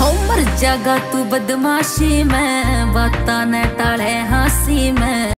हो मर जागा तू बदमाशी में बाता ने टाले हासी